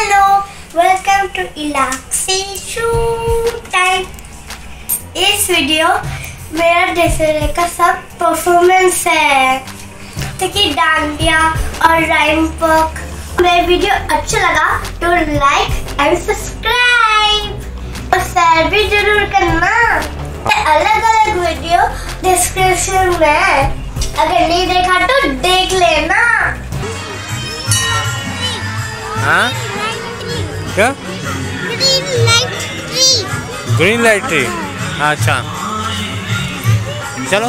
Hello welcome to इलाक्सी time इस video मेरा दशहरे का सब परफॉर्मेंस है। कि डांडिया और राइम वर्क मेरा वीडियो अच्छा लगा तो लाइक एंड सब्सक्राइब और शेयर भी ज़रूर करना। अलग अलग वीडियो डिस्क्रिप्शन में। अगर नहीं देखा तो देख लेना। हाँ? क्या? Green light tree green light tree अच्छा। चलो।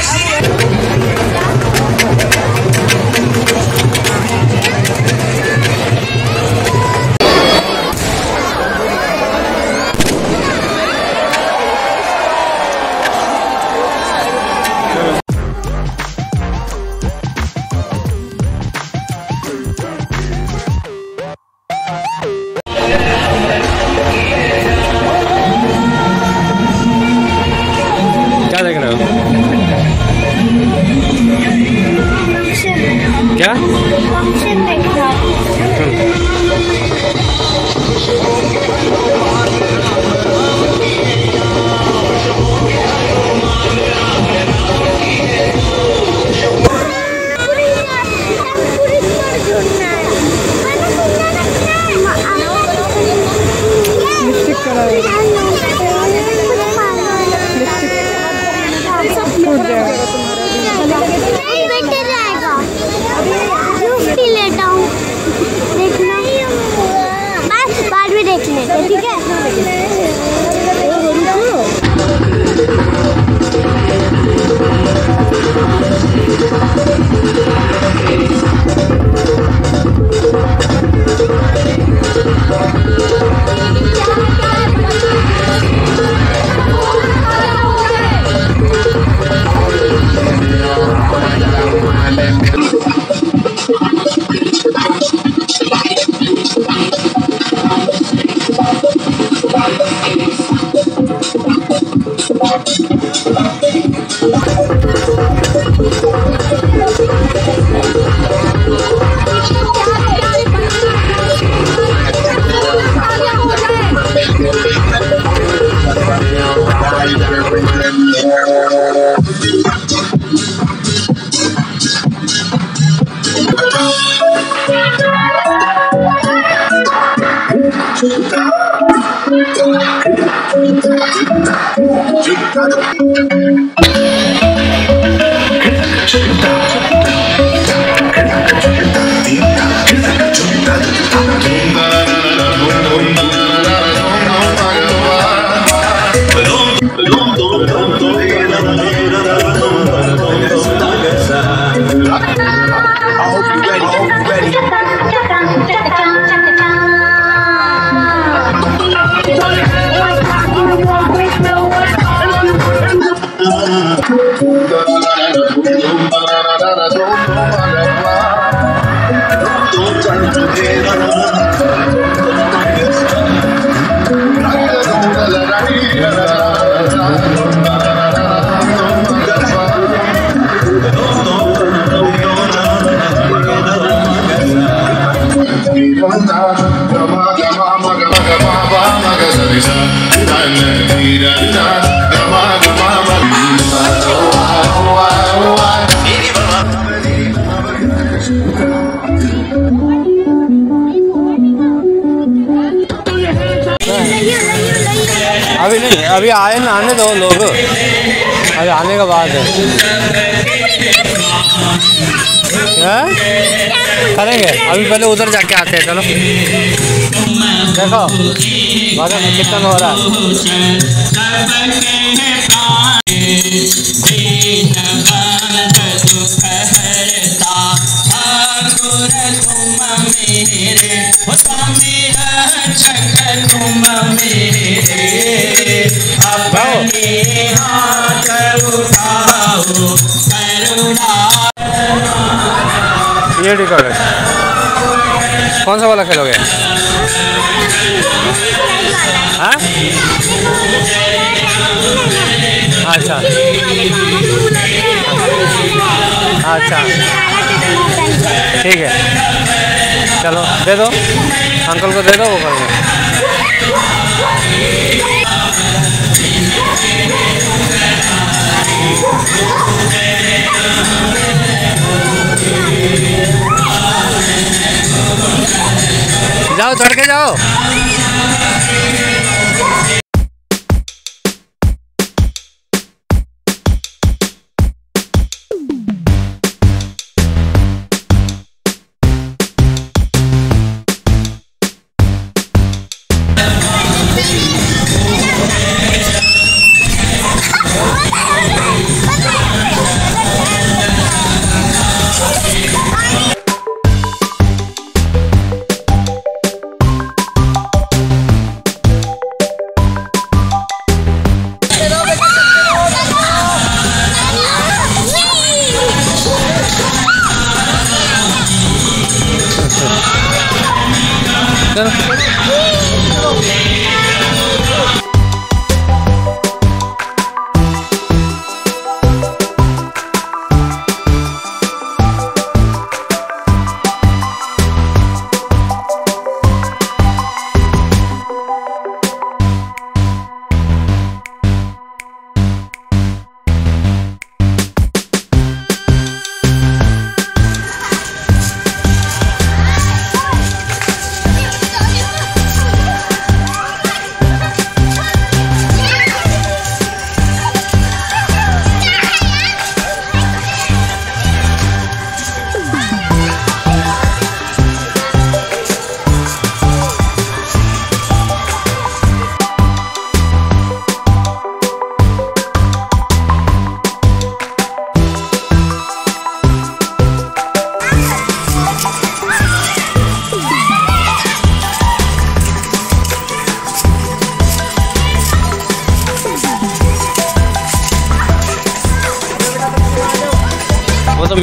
अभी आए ना आने दो लोग। अभी आने के बाद। है? करेंगे। अभी पहले उधर जाके आते हैं, चलो। देखो भजन कीर्तन हो रहा है। ये रिकॉर्ड है कौन सा वाला खेलोगे? हाँ? अच्छा। अच्छा। ठीक है। चलो, दे दो। अंकल को दे दो, वो करेंगे जाओ चढ़ के जाओ।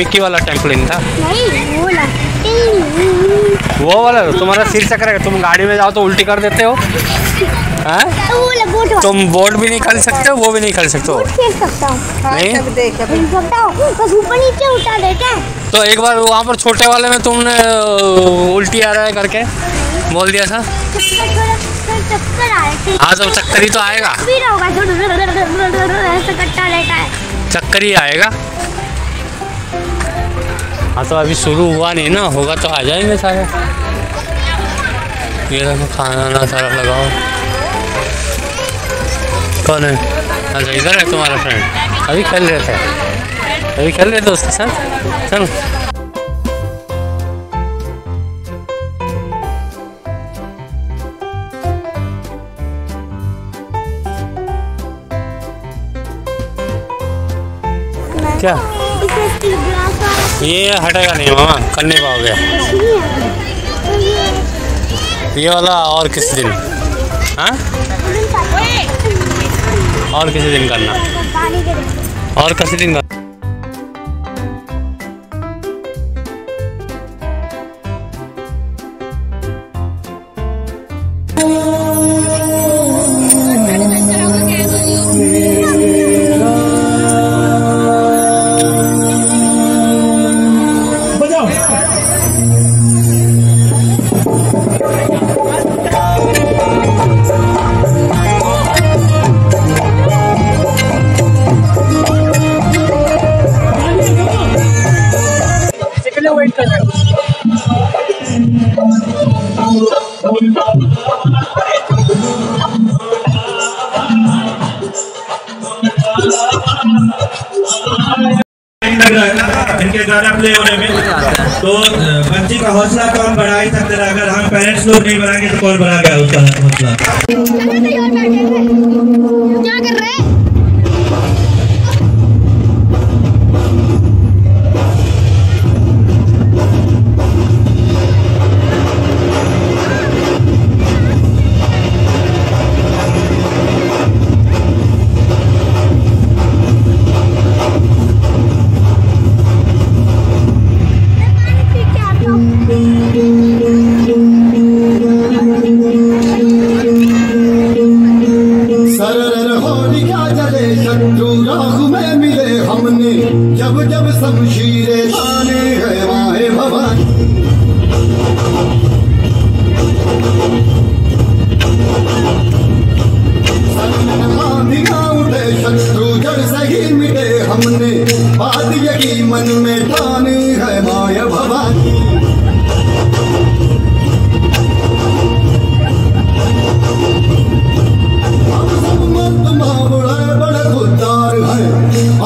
वो मिक्की वाला टेम्पलिन था नहीं वो वो वाला तुम्हारा सिर चक्कर है तुम गाड़ी में जाओ तो उल्टी कर देते हो हैं बोट तुम बोट भी नहीं खेल सकते हो वो भी नहीं खेल सकते हो बोट खेल सकता हूँ नहीं खेल सकता हूँ बस ऊपर नीचे उठा देते हैं तो एक बार वहाँ पर छोटे वाले में तुमने उल्टी आ रहा है करके बोल दिया था हाँ तो चक्कर ही तो आएगा है चक्कर ही आएगा हाँ तो अभी शुरू हुआ नहीं ना होगा तो आ जाएँगे सारे। ये देखो खाना ना सारा लगाओ कौन है? अच्छा इधर है तुम्हारा फ्रेंड अभी खेल रहे थे। अभी खेल रहे थे उसके साथ? चलो। क्या? ये हटेगा नहीं मामा कर नहीं पाओगे ये वाला और किस दिन हाँ? और किसी दिन करना। और किसी दिन करना। लग रहा है। इनके गाना प्ले होने में। तो बच्ची का हौसला कौन बढ़ा ही सकते अगर हम पेरेंट्स लोग नहीं बनाएँगे तो कौन बढ़ाएगा उसका हौसला?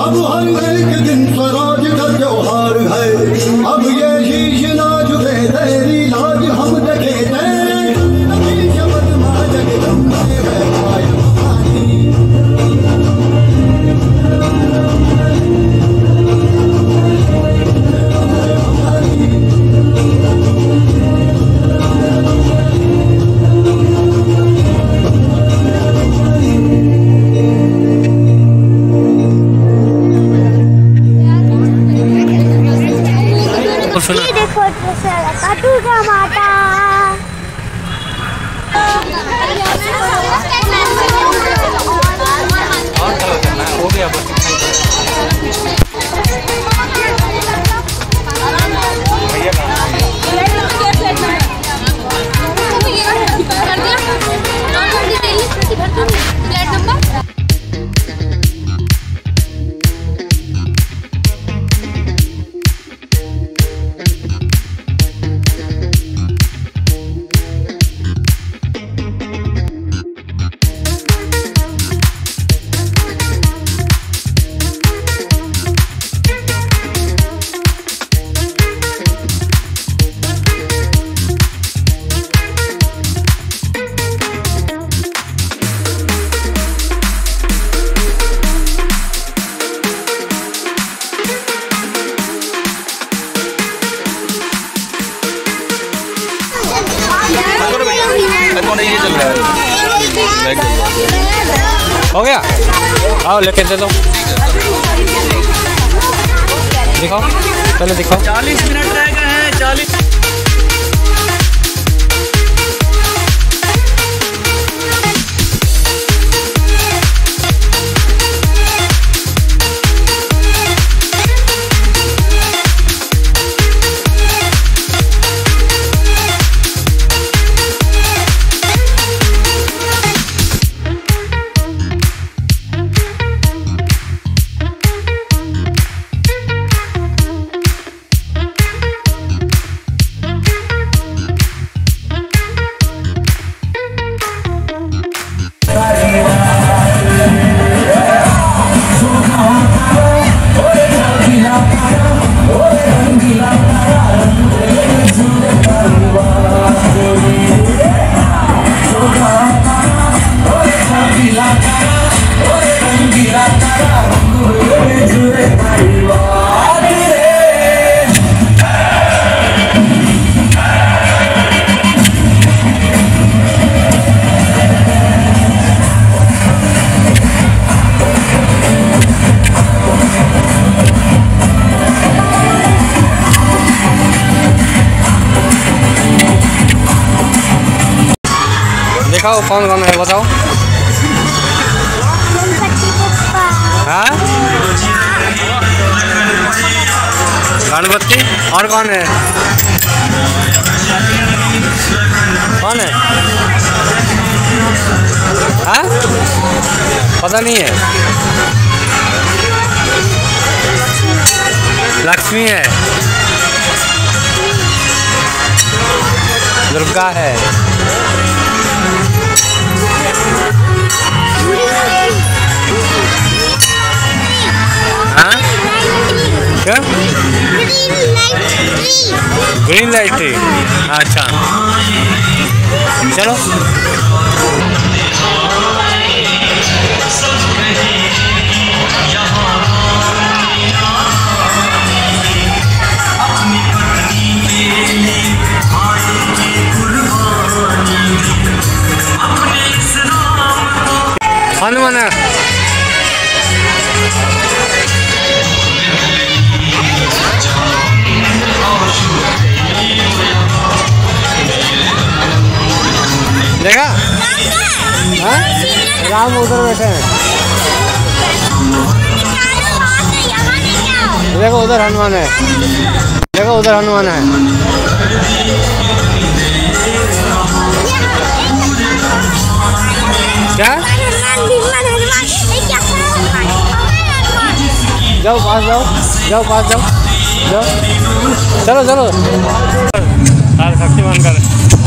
अब हर एक दिन स्वराज का त्योहार है। अब ये दिखाओ कौन कौन है, बताओ। हाँ? गणपति? और कौन है? कौन है? हाँ? पता नहीं है। लक्ष्मी है। दुर्गा हाँ। ग्रीन लाइट थी अच्छा। चलो। हनुमान देखा हाँ? राम उधर बैठे हैं। देखो उधर हनुमान है। देखो उधर हनुमान है। क्या? जाओ पास जाओ। जाओ पास जाओ। जाओ। चलो चलो। शक्तिमान कर।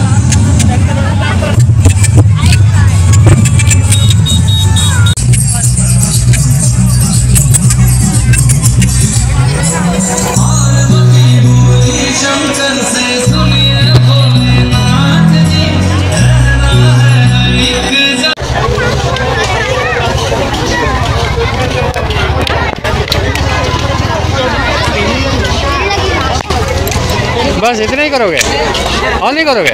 बस इतना ही करोगे? और नहीं करोगे?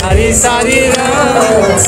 सारी सारी रात।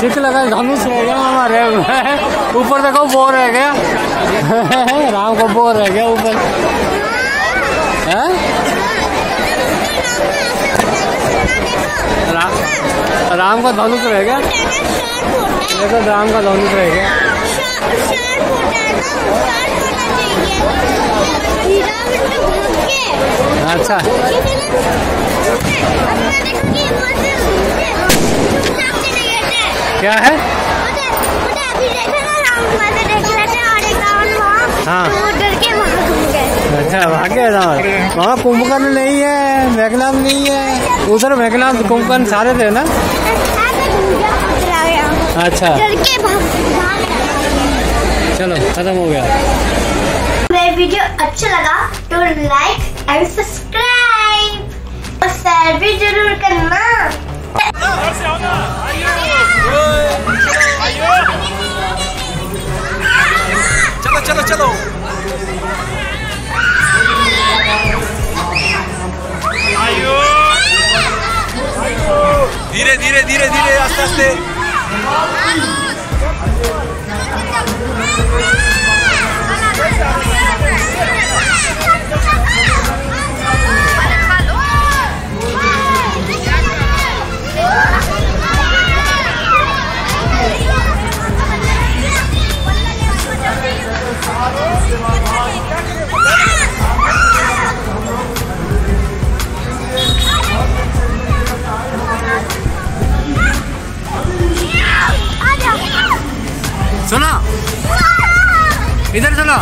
चिक लगा धनुष रह गया हमारे ऊपर देखो बोर रह गया। राम को बोर रह गया ऊपर। रा, राम का धनुष रह गया। देखो राम का धनुष रह गया। अच्छा। क्या है? हाँ। अच्छा भाग्य राम वहाँ कुंभकर्ण नहीं है मेघनाथ नहीं है। उधर मेघनाथ कुंभकर्ण सारे थे ना? अच्छा। चलो खत्म हो गया। मेरा वीडियो अच्छा लगा तो लाइक एंड सब्सक्राइब और शेयर भी ज़रूर करना। Chalo, chalo, chalo. Ayo. Dire, dire, dire, dire, hasta este. Thank you. सुनो इधर चलो